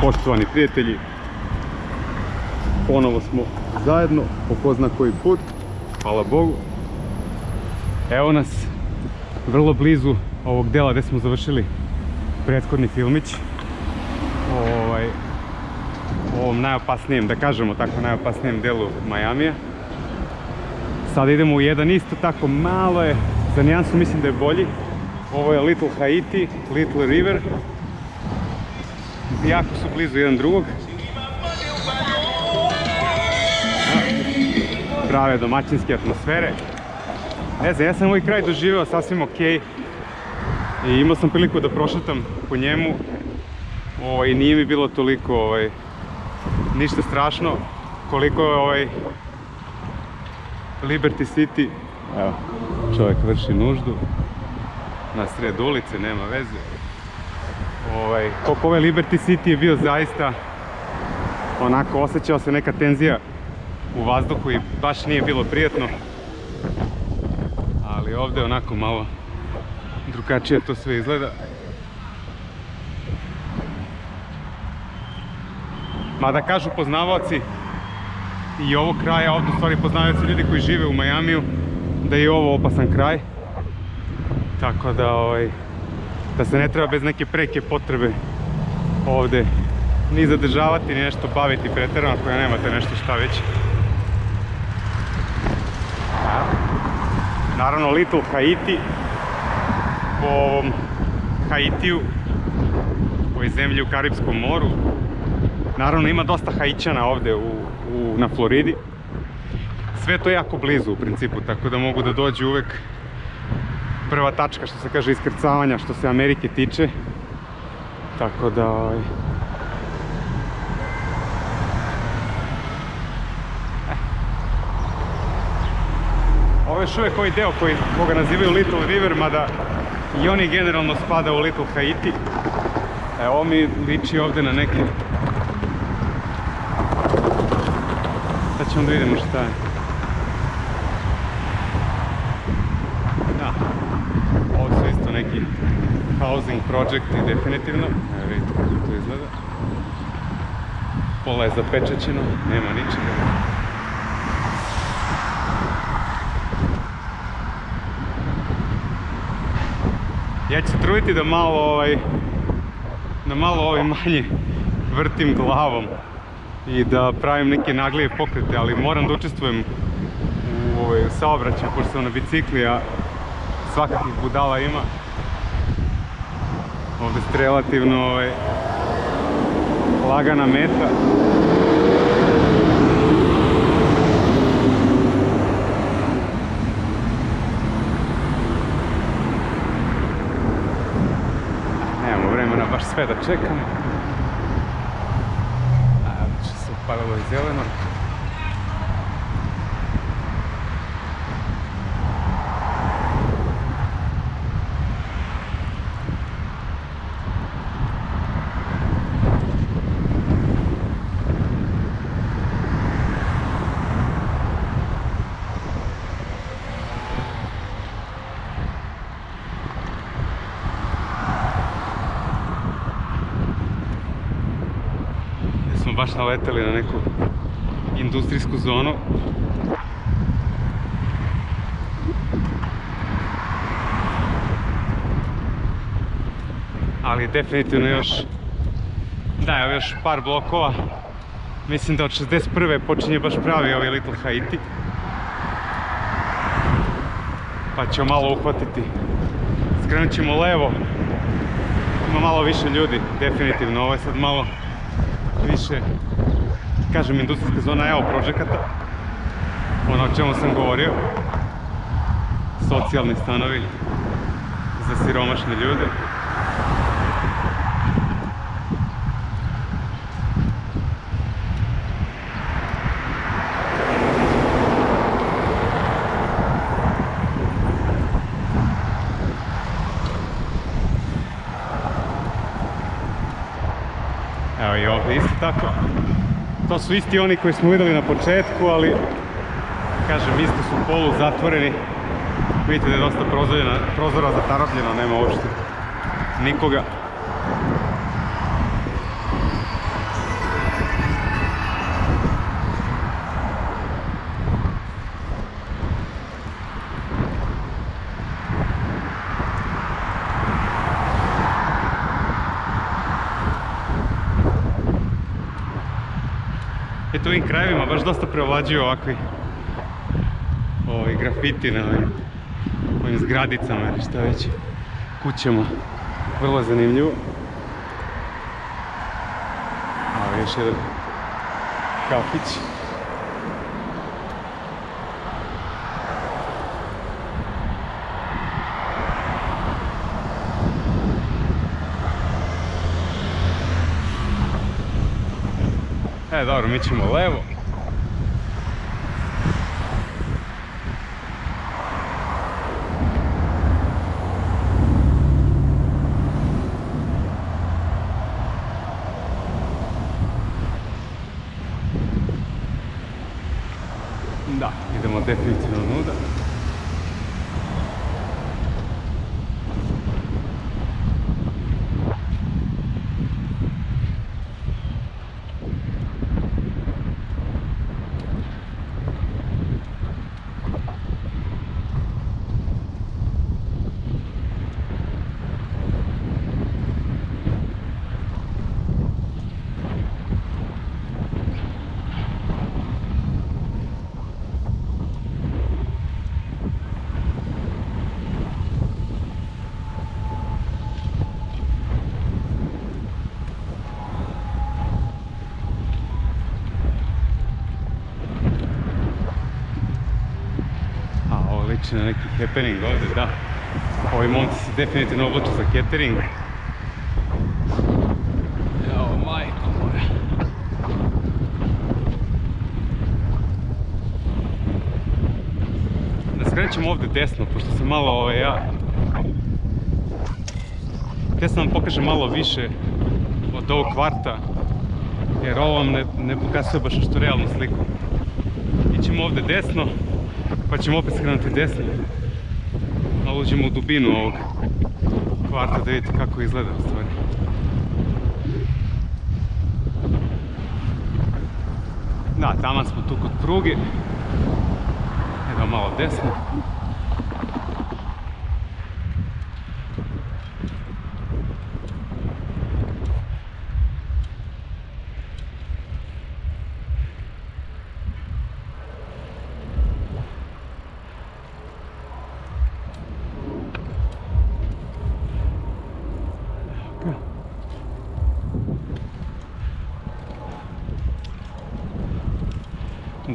Poštovani prijatelji, ponovo smo zajedno po ko zna koji put, hvala Bogu. Evo nas vrlo blizu ovog dela gdje smo završili prethodni filmić. Ovaj, ovom najopasnijem, da kažemo tako, najopasnijem delu Majamija. Sada idemo u jedan isto tako malo je, za nijansu mislim da je bolji. Ovo je Little Haiti, Little River. Jako su blizu jedan drugog. Prave domaćinske atmosfere. Ne znam, ja sam ovaj kraj doživio sasvim ok. I imao sam priliku da prošetam po njemu. Ovaj, nije mi bilo toliko ovaj, ništa strašno koliko je ovaj Liberty City. Evo, čovjek vrši nuždu na sred ulice, nema veze. Ovaj, koliko ovaj Liberty City je bio zaista onako osjećao se neka tenzija u vazduhu i baš nije bilo prijatno. Ali ovdje onako malo drugačije to sve izgleda. Mada kažu poznavaoci i ovog kraja, ovdje stvari poznavaoci ljudi koji žive u Majamiju, da je ovo opasan kraj. Tako da, ovaj, da se ne treba bez neke preke potrebe ovdje ni zadržavati, ni nešto baviti pretjerano ako nemate nešto šta već. Naravno Little Haiti po ovom Haitiju, ovoj zemlji u Karibskom moru. Naravno ima dosta Haićana ovdje u, na Floridi. Sve to je jako blizu u principu, tako da mogu da dođu uvek prva tačka što se kaže iskrcavanja što se Amerike tiče. Tako da ovaj, Ovo je još uvijek ovaj deo koji, koga nazivaju Little River, mada i oni generalno spada u Little Haiti. E, ovo mi liči ovdje na neke... Sad ćemo da vidimo šta je. Da, ovo su isto neki housing projecti, definitivno. Evo vidite kako to izgleda. Pola je zapečećeno, nema ničega. Ja ću truditi da malo ovaj, da malo ovaj manje vrtim glavom i da pravim neke naglije pokrete, ali moram da učestvujem u ovaj, saobraćaju, pošto sam na bicikli, a svakakih budala ima. Ovdje ste relativno ovaj, lagana meta. Nemamo vremena baš sve da čekamo. A, će se upalilo i zeleno. Gdje smo baš naleteli na neku industrijsku zonu. Ali definitivno još, da evo još par blokova. Mislim da od 61. počinje baš pravi ovaj Little Haiti. Pa ćemo malo uhvatiti. Skrenut ćemo levo. Ima malo više ljudi, definitivno. Ovo je sad malo više, kažem, industrijska zona evo projekata. Ono o čemu sam govorio. Socijalni stanovi za siromašne ljude. Evo i ovdje isto tako. To su isti oni koji smo vidjeli na početku, ali kažem, isto su polu zatvoreni. Vidite da je dosta prozora, zatarabljeno, nema uopšte nikoga. U ovim krajevima baš dosta prevlađuju ovakvi ovi grafiti na ovim, ovim zgradicama ili šta već kućama. Vrlo zanimljivo. A još jedan kafić. E, dobro, mi ćemo levo. Da, idemo definitivno nuda. A ovo liči na neki happening ovdje, da. Ovi momci se definitivno oblače za catering. Evo, majko moja. Da skrećemo ovdje desno, pošto sam malo ovaj, ja... Htio sam vam pokažem malo više od ovog kvarta, jer ovo vam ne, ne pokazuje baš nešto realnu sliku. Ićemo ovdje desno, pa ćemo opet skrenuti desno. Malo uđemo u dubinu ovog kvarta da vidite kako izgleda u stvari. Da, taman smo tu kod pruge. Evo malo desno.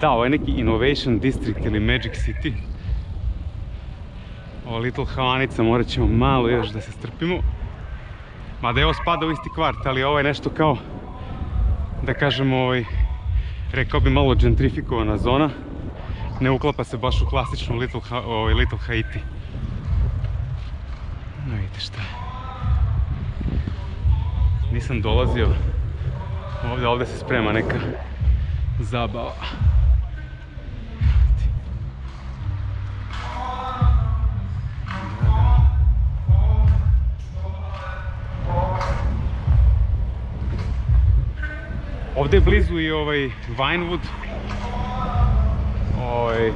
Da, ovo je neki Innovation District ili Magic City. Ovo Little Havanica, morat ćemo malo još da se strpimo. Mada evo spada u isti kvart, ali ovo je nešto kao, da kažemo, ovaj, rekao bi malo gentrifikovana zona. Ne uklapa se baš u klasičnu Little, Ha- ovaj, Little Haiti. No vidite šta. Nisam dolazio. Ovdje, ovdje se sprema neka zabava. Ovdje je blizu i ovaj Vinewood. Ovaj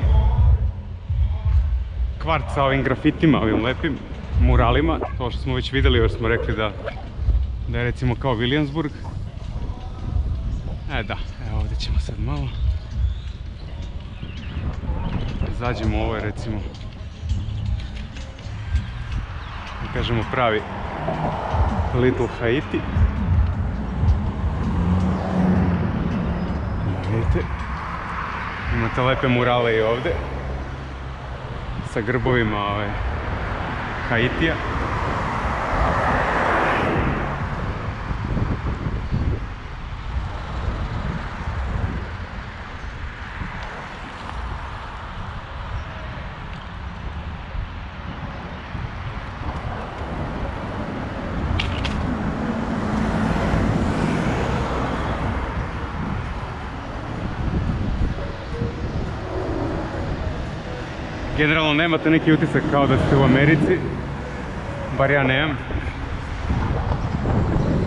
kvart sa ovim grafitima, ovim lepim muralima. To što smo već vidjeli, još smo rekli da, da je recimo kao Williamsburg. E da, evo ovdje ćemo sad malo. Zađemo ovo je recimo da kažemo pravi Little Haiti. Evo Vidite, imate lepe murale i ovdje sa grbovima ove, Haitija. Generalno nemate neki utisak kao da ste u Americi, bar ja nemam.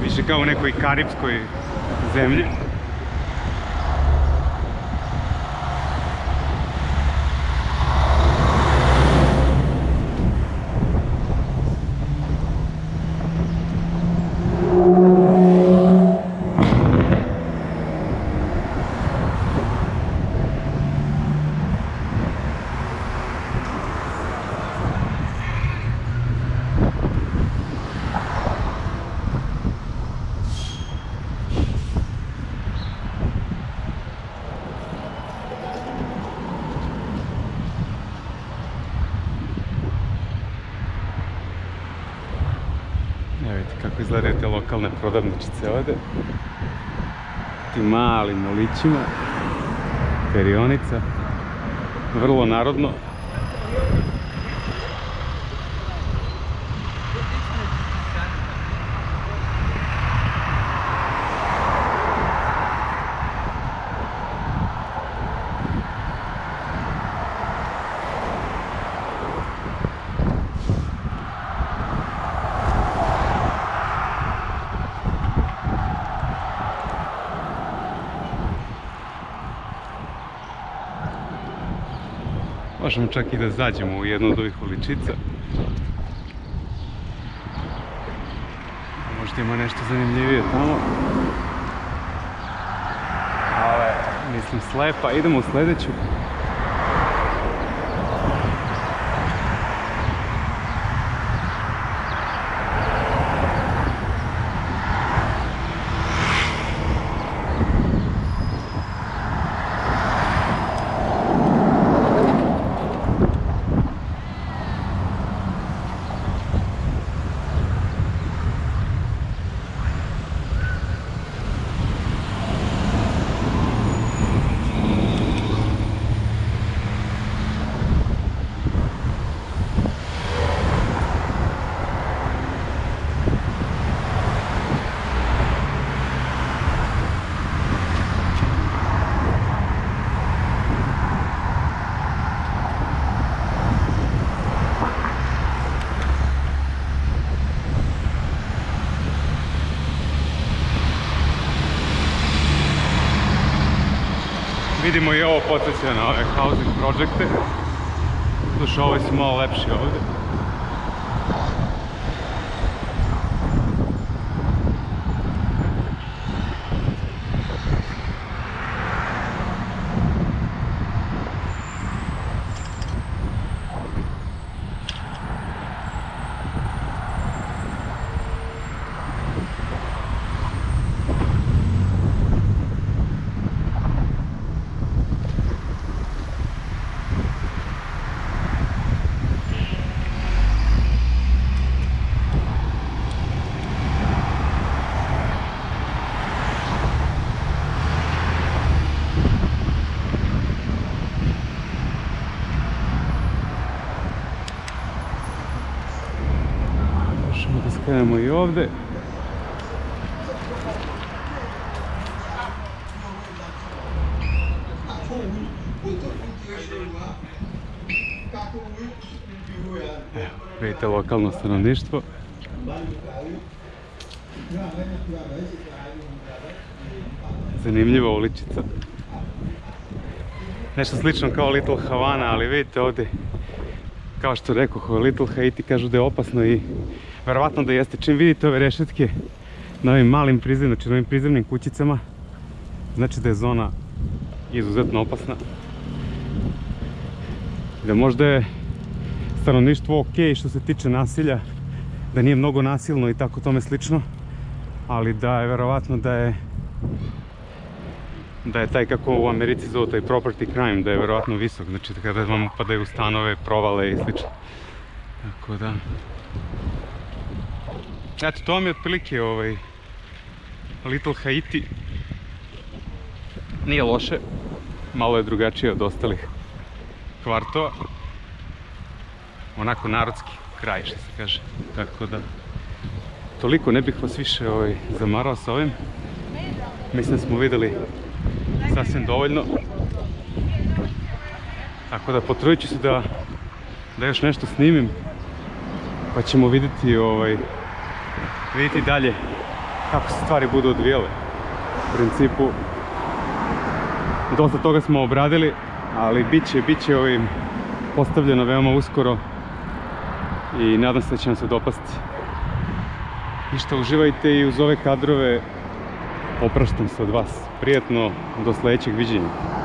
Više kao u nekoj karipskoj zemlji. Izgledaju te lokalne prodavničice ovdje. Tim malim ulićima. Perionica. Vrlo narodno. Možemo čak i da zađemo u jednu od ovih uličica. Možda ima nešto zanimljivije tamo. Ale, mislim slepa. Idemo u sljedeću. Vidimo i ovo podsjeća na ove housing projekte. Došao ovi su malo lepši ovdje. Skrenemo i ovdje. Vidite lokalno stanovništvo. Zanimljiva uličica. Nešto slično kao Little Havana, ali vidite ovdje, kao što rekao, Little Haiti kažu da je opasno i verovatno da jeste. Čim vidite ove rešetke na ovim malim prizemnim, znači na ovim prizemnim kućicama, znači da je zona izuzetno opasna. Da možda je stanovništvo ok što se tiče nasilja, da nije mnogo nasilno i tako tome slično, ali da je verovatno da je da je taj kako u Americi zovu taj property crime, da je verovatno visok, znači da kada vam upadaju u stanove, provale i slično. Tako da... Eto, to vam je otprilike ovaj Little Haiti. Nije loše, malo je drugačije od ostalih kvartova. Onako narodski kraj, što se kaže. Tako da, toliko ne bih vas više ovaj, zamarao sa ovim. Mislim smo vidjeli sasvim dovoljno. Tako da potrudit ću se da, da još nešto snimim. Pa ćemo vidjeti ovaj, vidjeti dalje kako se stvari budu odvijale. U principu, dosta toga smo obradili, ali bit će, bit će ovim postavljeno veoma uskoro i nadam se da će nam se dopasti. Ništa, uživajte i uz ove kadrove opraštam se od vas. Prijetno, do sljedećeg viđenja.